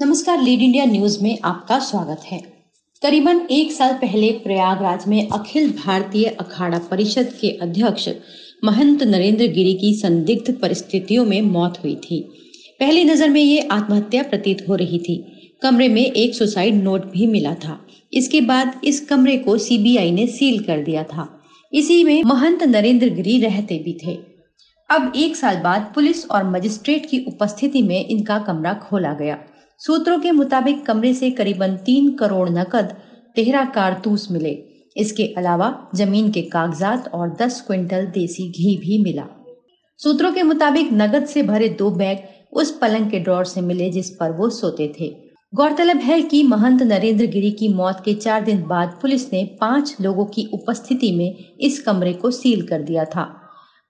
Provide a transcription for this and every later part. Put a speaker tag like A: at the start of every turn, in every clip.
A: नमस्कार, lead India news में आपका स्वागत है। करीबन एक साल पहले प्रयागराज में अखिल भारतीय अखाड़ा परिषद के अध्यक्ष महंत नरेंद्र गिरी की संदिग्ध परिस्थितियों में मौत हुई थी। पहली नज़र में ये आत्महत्या प्रतीत हो रही थी। कमरे में एक सुसाइड नोट भी मिला था। इसके बाद इस कमरे को सीबीआई ने सील कर दिया था। इसी में महंत नरेंद्र गिरी रहते भी थे। अब एक साल बाद पुलिस और मजिस्ट्रेट की उपस्थिति में इनका कमरा खोला गया। सूत्रों के मुताबिक कमरे से करीबन तीन करोड़ नकद तेरह कारतूस मिले। इसके अलावा ज़मीन के कागजात और दस क्विंटल देसी घी भी मिला। सूत्रों के मुताबिक नगद से भरे दो बैग उस पलंग के ड्रॉर से मिले जिस पर वो सोते थे। गौरतलब है कि महंत नरेंद्र गिरी की मौत के चार दिन बाद पुलिस ने पाँच लोगों की उपस्थिति में इस कमरे को सील कर दिया था।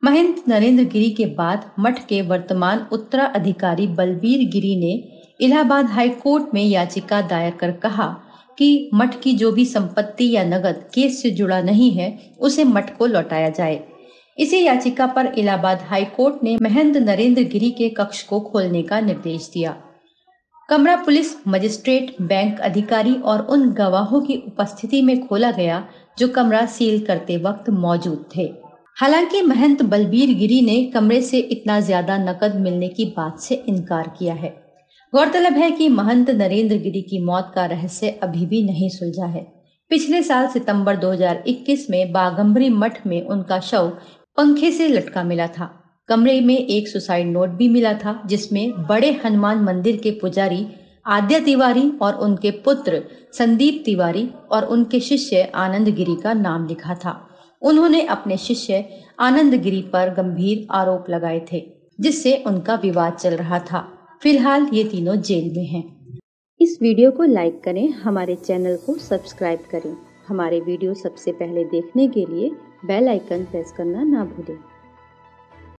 A: महंत नरेंद्र गिरी के बाद मठ के वर्तमान उत्तराधिकारी बलबीर गिरी ने इलाहाबाद हाई कोर्ट में याचिका दायर कर कहा कि मठ की जो भी संपत्ति या नगद केस से जुड़ा नहीं है, उसे मठ को लौटाया जाए। इसी याचिका पर इलाहाबाद हाई कोर्ट ने महंत नरेंद्र गिरी के कक्ष को खोलने का निर्देश दिया। कमरा पुलिस, मजिस्ट्रेट, बैंक अधिकारी और उन गवाहों की उपस्थिति में खोला गया, जो कमरा सील करते वक्त मौजूद थे। हालाँकि महंत बलबीर गिरी ने कमरे से इतना ज़्यादा नकद मिलने की बात से इनकार किया है। गौरतलब है कि महंत नरेंद्र गिरी की मौत का रहस्य अभी भी नहीं सुलझा है। पिछले साल सितंबर 2021 में बागंबरी मठ में उनका शव पंखे से लटका मिला था। कमरे में एक सुसाइड नोट भी मिला था, जिसमें बड़े हनुमान मंदिर के पुजारी आद्य तिवारी और उनके पुत्र संदीप तिवारी और उनके शिष्य आनंद गिरी का नाम लिखा था। उन्होंने अपने शिष्य आनंद गिरी पर गंभीर आरोप लगाए थे, जिससे उनका विवाद चल रहा था। फ़िलहाल ये तीनों जेल में हैं। इस वीडियो को लाइक करें, हमारे चैनल को सब्सक्राइब करें हमारे वीडियो सबसे पहले देखने के लिए बेल आइकन प्रेस करना ना भूलें